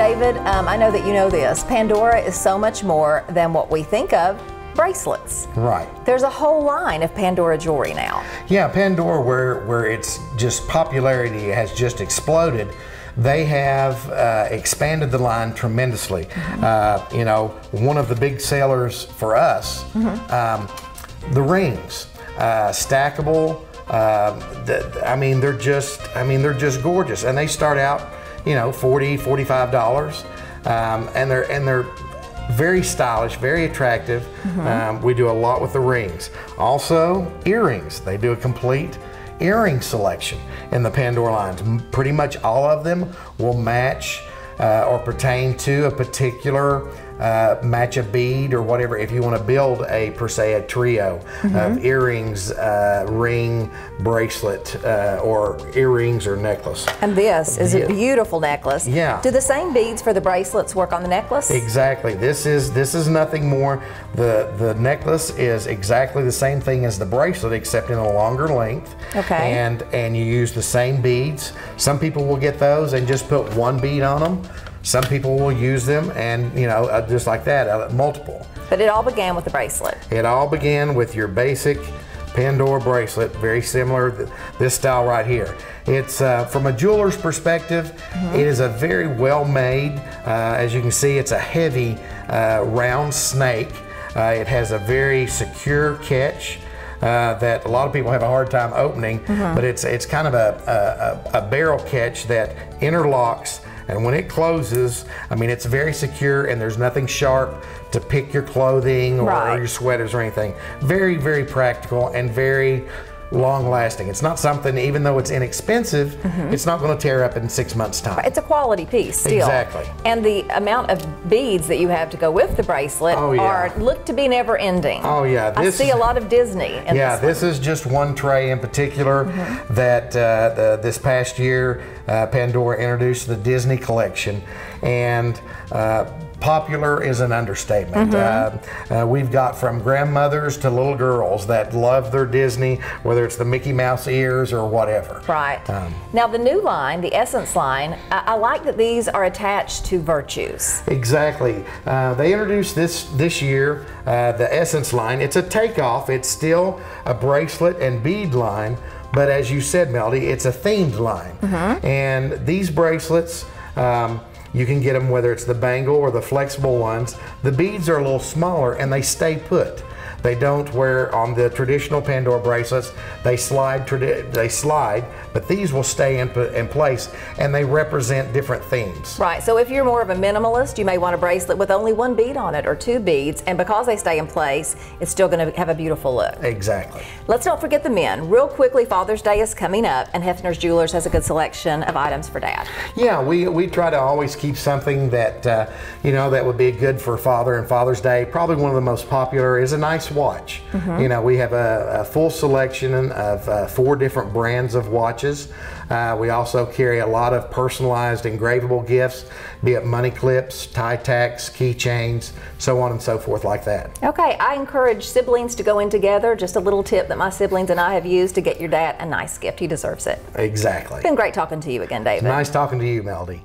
David, um, I know that you know this. Pandora is so much more than what we think of bracelets. Right. There's a whole line of Pandora jewelry now. Yeah, Pandora, where where it's just popularity has just exploded. They have uh, expanded the line tremendously. Mm-hmm. Uh, you know, one of the big sellers for us, Mm-hmm. um, the rings, uh, stackable. Uh, the, I mean, they're just, I mean, they're just gorgeous, and they start out, you know, 40 45 dollars, um, and they're and they're very stylish, very attractive. Um, we do a lot with the rings. Also, earrings. They do a complete earring selection in the Pandora lines. Pretty much all of them will match uh, or pertain to a particular uh, match a bead or whatever. If you want to build a per se a trio of earrings, uh, ring, bracelet, uh, or earrings or necklace. And this is Yeah. a beautiful necklace. Yeah. Do the same beads for the bracelets work on the necklace? Exactly. This is this is nothing more. The the necklace is exactly the same thing as the bracelet, except in a longer length. Okay. And and you use the same beads. Some people will get those and just put one bead on them. Some people will use them and you know uh, just like that, uh, multiple. But it all began with the bracelet. It all began with your basic Pandora bracelet, very similar th- this style right here. It's uh, from a jeweler's perspective, it is a very well made. Uh, as you can see, it's a heavy uh, round snake. Uh, it has a very secure catch. Uh, that a lot of people have a hard time opening, but it's it's kind of a, a, a barrel catch that interlocks and when it closes, I mean, it's very secure and there's nothing sharp to pick your clothing or, Right. your sweaters or anything. Very, very practical and very long lasting. It's not something, even though it's inexpensive, it's not going to tear up in six months' time. It's a quality piece still. Exactly. And the amount of beads that you have to go with the bracelet Oh, yeah. are look to be never ending. Oh, yeah, I see a lot of Disney in yeah, this. this is just one tray in particular Mm-hmm. that uh, the, this past year uh, Pandora introduced the Disney collection, and uh, popular is an understatement. Mm-hmm. Uh, uh, we've got from grandmothers to little girls that love their Disney, whether it's the Mickey Mouse ears or whatever. Right. Um, now the new line, the Essence line, I, I like that these are attached to virtues. Exactly. Uh, they introduced this this year, uh, the Essence line. It's a takeoff. It's still a bracelet and bead line, but as you said, Melody, it's a themed line. And these bracelets, um, you can get them whether it's the bangle or the flexible ones. The beads are a little smaller and they stay put. They don't wear on the traditional Pandora bracelets. They slide. They slide, but these will stay in, in place, and they represent different themes. Right. So if you're more of a minimalist, you may want a bracelet with only one bead on it or two beads, and because they stay in place, it's still going to have a beautiful look. Exactly. Let's not forget the men. Real quickly, Father's Day is coming up, and Hefner's Jewelers has a good selection of items for Dad. Yeah, we, we try to always keep something that, uh, you know, that would be good for Father and Father's Day. Probably one of the most popular is a nice watch. You know, we have a, a full selection of uh, four different brands of watches. Uh, we also carry a lot of personalized engravable gifts, be it money clips, tie tacks, keychains, so on and so forth like that. Okay, I encourage siblings to go in together. Just a little tip that my siblings and I have used to get your dad a nice gift. He deserves it. Exactly. It's been great talking to you again, David. Nice talking to you, Melody.